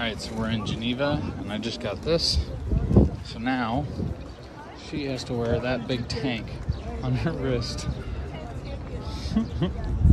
Alright, so we're in Geneva, and I just got this. So now, she has to wear that big tank on her wrist.